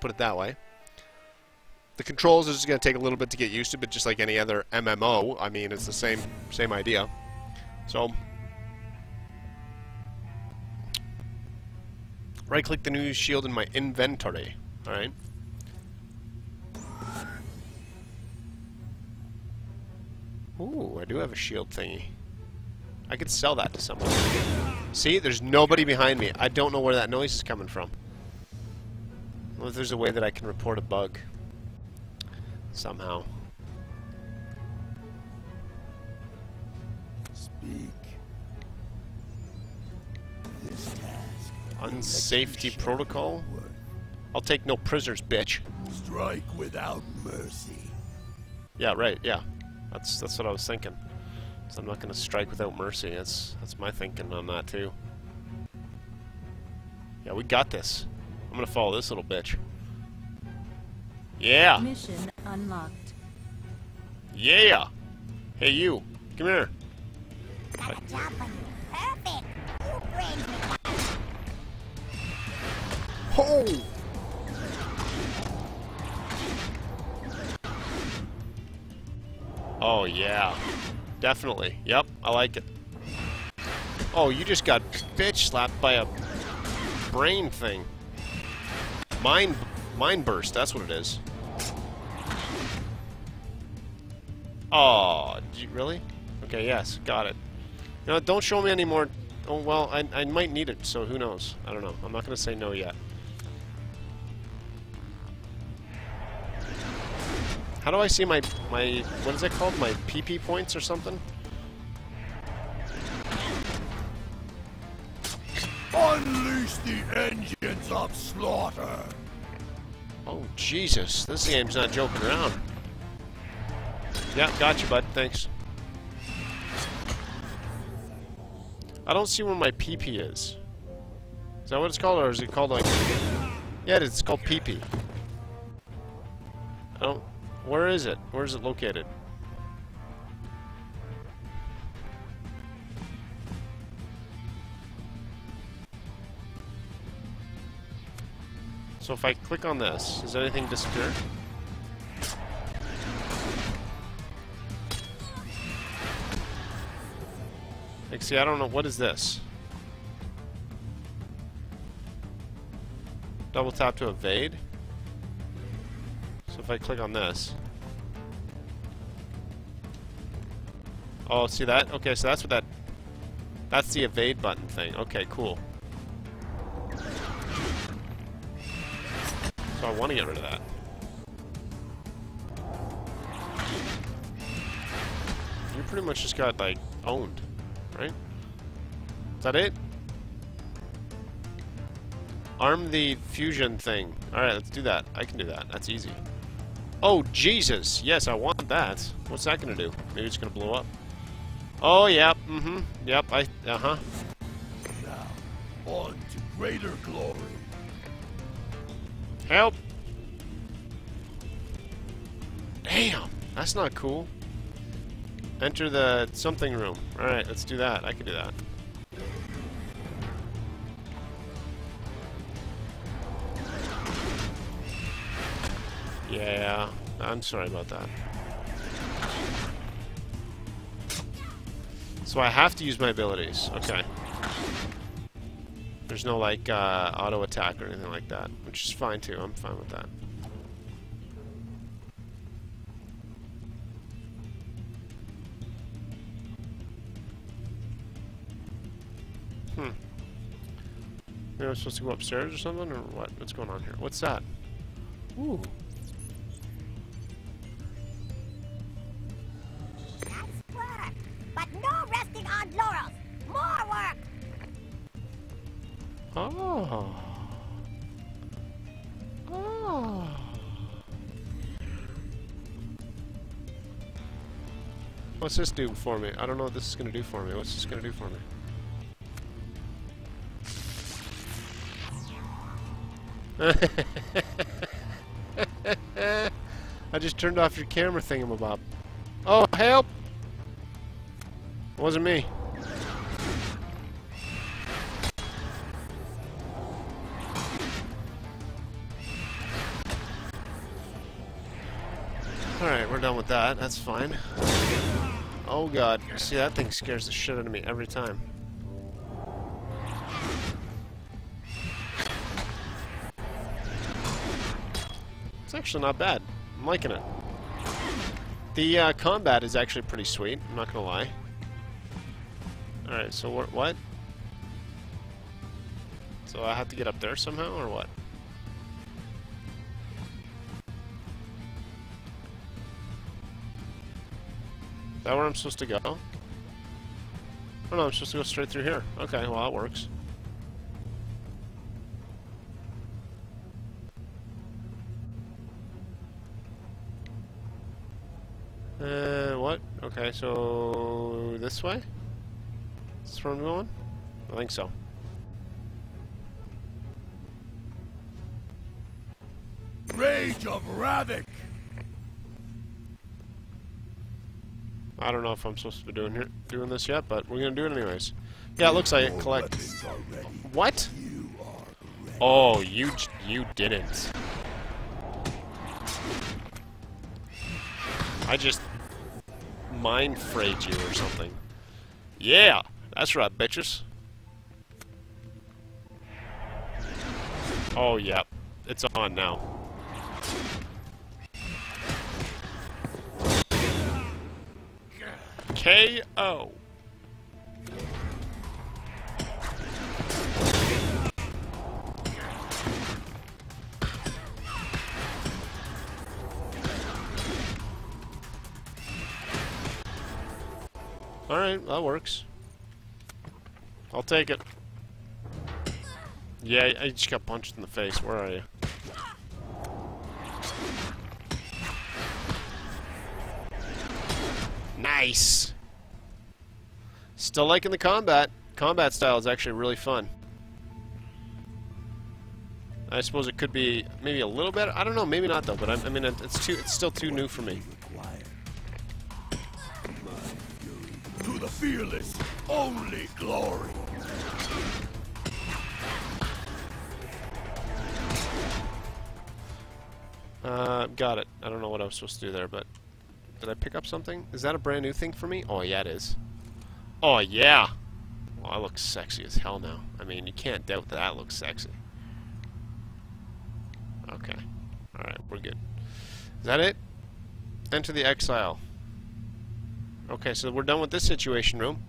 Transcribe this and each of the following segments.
put it that way. The controls is going to take a little bit to get used to, but just like any other MMO, I mean, it's the same same idea. So, right-click the new shield in my inventory. All right. Ooh, I do have a shield thingy. I could sell that to someone. See, there's nobody behind me. I don't know where that noise is coming from. Well, if there's a way that I can report a bug. Somehow. Speak. This task. Unsafety protocol? I'll take no prisoners, bitch. Strike without mercy. Yeah, right, yeah. That's that's what I was thinking. So I'm not gonna strike without mercy. That's that's my thinking on that too. Yeah, we got this. I'm gonna follow this little bitch. Yeah! Mission unlocked. Yeah! Hey you, come here. Got a job for you. Perfect. You bring me Oh! Oh yeah, definitely. Yep, I like it. Oh, you just got bitch slapped by a brain thing. Mind, mind burst. That's what it is. Oh, you, really? Okay, yes, got it. You know, don't show me any more. Oh well, I I might need it. So who knows? I don't know. I'm not gonna say no yet. How do I see my my what is it called? My PP points or something? Unleash the of slaughter. Oh Jesus, this game's not joking around. Yeah, got you, bud. Thanks. I don't see where my PP is. Is that what it's called, or is it called like? Yeah, it's called PP. I don't. Where is it? Where is it located? So if I click on this, does anything disappear? Like, see, I don't know. What is this? Double tap to evade? So if I click on this... Oh, see that? Okay, so that's what that... That's the evade button thing. Okay, cool. So I want to get rid of that. You pretty much just got, like, owned, right? Is that it? Arm the fusion thing. Alright, let's do that. I can do that. That's easy. Oh, Jesus! Yes, I want that. What's that gonna do? Maybe it's gonna blow up. Oh, yep. Mm-hmm. Yep, I... Uh-huh. Now, on to greater glory. Help! Damn! That's not cool. Enter the something room. Alright, let's do that. I can do that. Yeah, I'm sorry about that. So I have to use my abilities. Okay. There's no, like, uh, auto attack or anything like that, which is fine, too. I'm fine with that. Hmm. Maybe I'm supposed to go upstairs or something, or what? What's going on here? What's that? Ooh. That's work. But no resting on laurels. More work. Oh. Oh. What's this do for me? I don't know what this is going to do for me. What's this going to do for me? I just turned off your camera thingamabob. Oh, help! It wasn't me. That. That's fine. Oh god. See, that thing scares the shit out of me every time. It's actually not bad. I'm liking it. The uh, combat is actually pretty sweet, I'm not gonna lie. Alright, so wh what? So I have to get up there somehow, or what? That where I'm supposed to go? Oh no, I'm supposed to go straight through here. Okay, well that works. Uh, what? Okay, so this way? Is this where I'm going? I think so. Rage of Ravik! I don't know if I'm supposed to be doing here, doing this yet, but we're gonna do it anyways. Yeah, it looks like it ready. What? Oh, you you didn't. I just mind frayed you or something. Yeah, that's right, bitches. Oh, yeah. It's on now. KO. Alright, that works. I'll take it. Yeah, I just got punched in the face. Where are you? Nice! Still liking the combat. Combat style is actually really fun. I suppose it could be maybe a little better. I don't know, maybe not though. But I, I mean, it's too. It's still too new for me. To the fearless, only glory. Uh, got it. I don't know what I was supposed to do there, but did I pick up something? Is that a brand new thing for me? Oh yeah, it is. Oh yeah. Well, I look sexy as hell now. I mean, you can't doubt that that looks sexy. Okay. All right, we're good. Is that it? Enter the exile. Okay, so we're done with this situation room.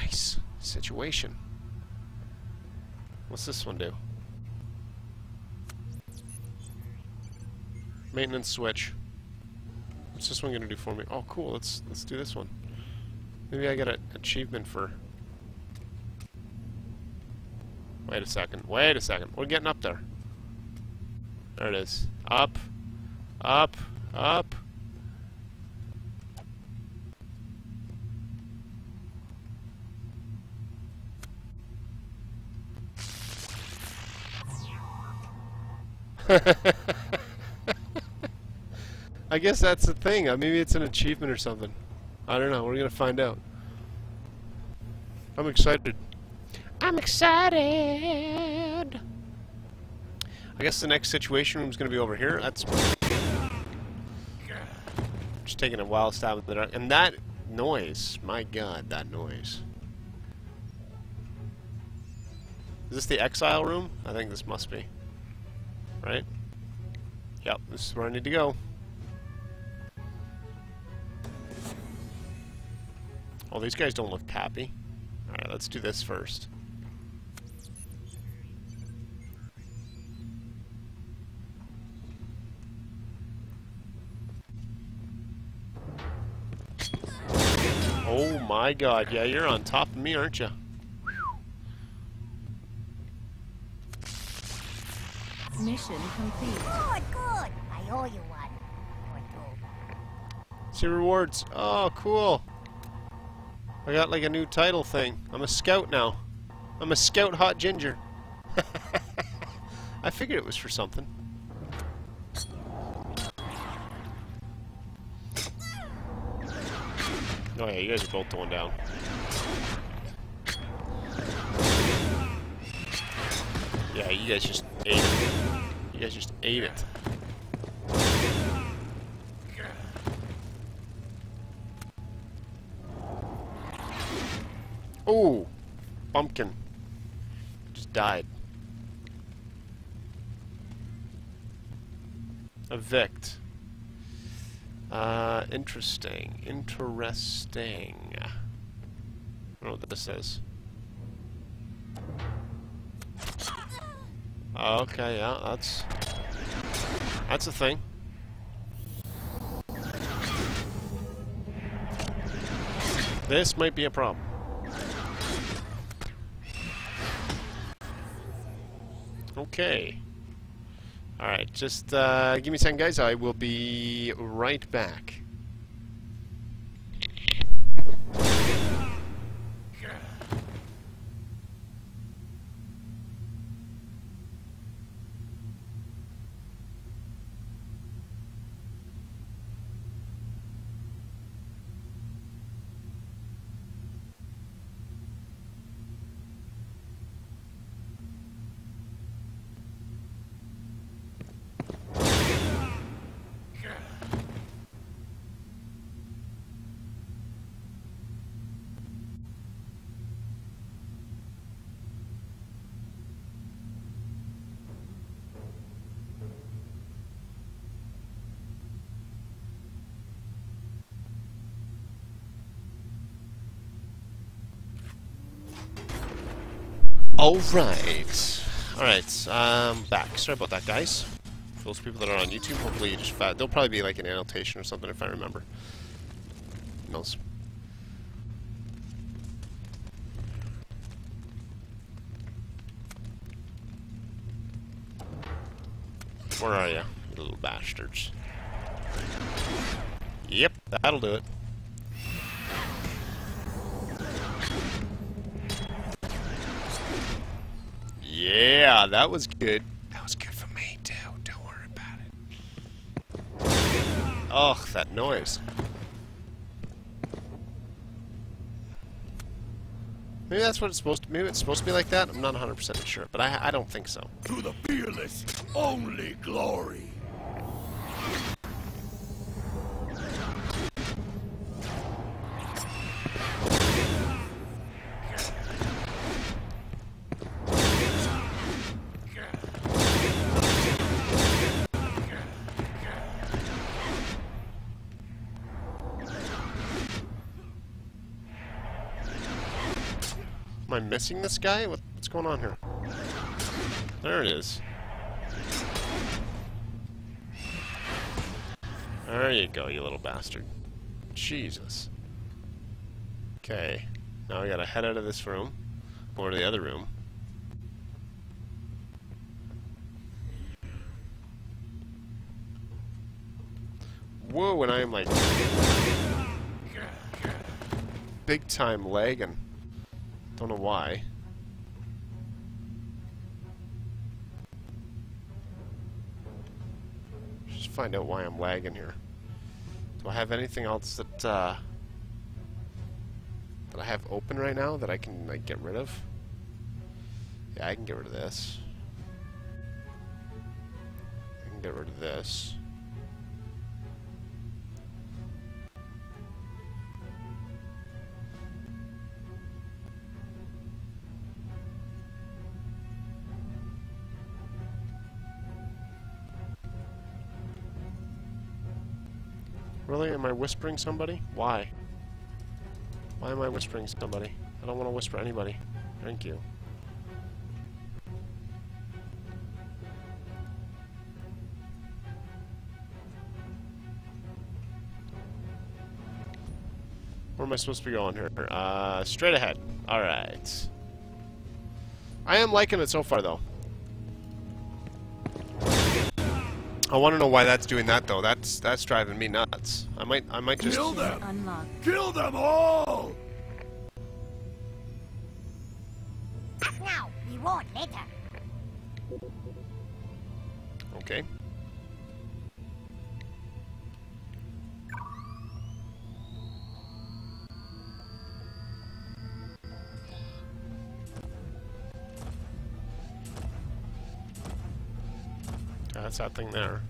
Nice situation. What's this one do? Maintenance switch. What's this one gonna do for me? Oh, cool. Let's let's do this one. Maybe I get an achievement for. Wait a second. Wait a second. We're getting up there. There it is. Up, up, up. I guess that's the thing. Uh, maybe it's an achievement or something. I don't know. We're gonna find out. I'm excited. I'm excited. I guess the next situation room is gonna be over here. That's just taking a wild stab at the dark. And that noise, my God, that noise. Is this the exile room? I think this must be. Right? Yep, this is where I need to go. Oh, these guys don't look happy. Alright, let's do this first. Oh my god, yeah, you're on top of me, aren't you? Mission complete. Good, good. I owe you one. Or two. See rewards. Oh, cool. I got like a new title thing. I'm a scout now. I'm a scout hot ginger. I figured it was for something. Oh yeah, you guys are both going down. Yeah, you guys just ate it. You guys just ate it. Oh, pumpkin. Just died. Evict. Uh, interesting. Interesting. I don't know what this says. Okay, yeah, that's that's a thing. This might be a problem. Okay. Alright, just uh, give me 10 guys. I will be right back. Alright. Alright, um, back. Sorry about that, guys. For those people that are on YouTube, hopefully you just fa There'll probably be like an annotation or something if I remember. Who knows? Where are you, you little bastards? Yep, that'll do it. Yeah, that was good. That was good for me too. Don't worry about it. Oh, that noise. Maybe that's what it's supposed to. Maybe it's supposed to be like that. I'm not 100% sure, but I I don't think so. To the fearless, only glory. I missing this guy? What, what's going on here? There it is. There you go, you little bastard. Jesus. Okay. Now we gotta head out of this room. Go to the other room. Whoa, and I am like big time lagging. Don't know why. Just find out why I'm lagging here. Do I have anything else that uh, that I have open right now that I can like get rid of? Yeah, I can get rid of this. I can get rid of this. Really? Am I whispering somebody? Why? Why am I whispering somebody? I don't want to whisper anybody. Thank you. Where am I supposed to be going here? Uh, straight ahead. Alright. I am liking it so far, though. I want to know why that's doing that though. That's that's driving me nuts. I might I might just Kill them! Unlocked. Kill them all! Not now. Reward later. okay. That's that thing there.